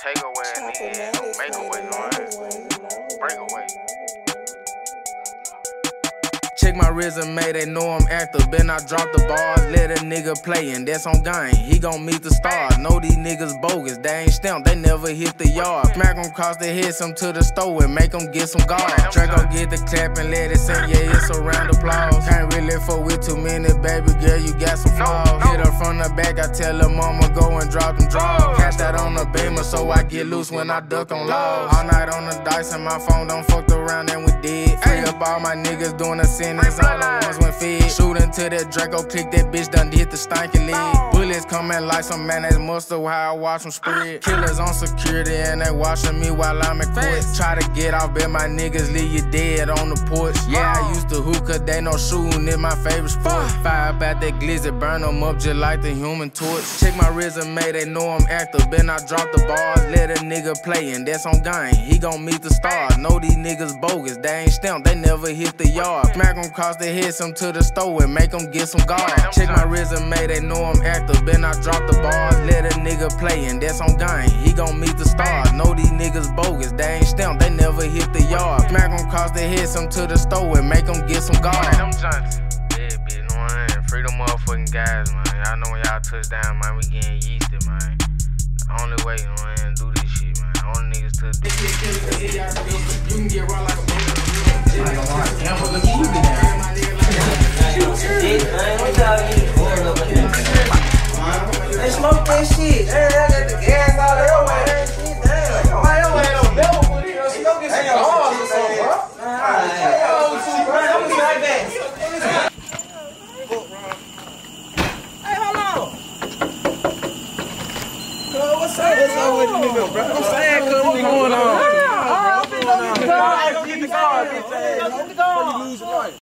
take away a nigga, don't make away, you Check my resume, they know I'm active. Been I drop the bars, let a nigga play, and that's on game. He gon' meet the stars. Know these niggas bogus, they ain't stamped, they never hit the yard. Smack 'em across the head, some to the store, and make 'em get some guard. Draco get the clap and let it sing, yeah, it's a round applause. Can't really fuck with too many, baby girl, you got some flaws. Hit her from the back, I tell her mama go and drop them draws. Oh. Cash that on the beamer, so I get loose when I duck on laws. All night on the dice, and my phone don't fucked around, and we did. Free up all my niggas doing the sentence, all the when fed. Shooting to that Draco, click that bitch done hit the stanky lid. Bullets coming like some mayonnaise mustard while I watch them spread. Killers on security and they watching me while I'm in court. Try to get off, bet my niggas leave you dead on the porch. Yeah, I used to hookah, they no shooting is my favorite sport. Fire up at that glizzy, burn them up just like the human torch. Check my resume, they know I'm active. Been I drop the bars, let a nigga play, and that's on game. He gon' meet the stars. Know these niggas bogus, they ain't stamped, they never hit the yard. Smack 'em across the head, some to the store, and make them get some guard. Check my resume, they know I'm active. Been I drop the bars, let a nigga play, and that's on game. He gon' meet the stars. Know these niggas bogus, they ain't stamped, they never hit the yard. Smack 'em across the head, some to the store, and make them get some guard. Them. Yeah, bitch, know I'm saying? Free them motherfucking guys, man. Y'all know when y'all touch down, man, we getting yeasted, man. The only way, you know I'm saying, do this shit, man. Only niggas to do You can get raw like a That shit. Hey, I got the gas all that way. Damn. Why you ain't no devil for this? You know, get some balls or something, bro. Be. Hey, hold on. Cuz, what's up? What's up with the nigga, bro? I'm saying, cuz, what's going on? What's going on? Hey, go get the car, bitch. Go get the car.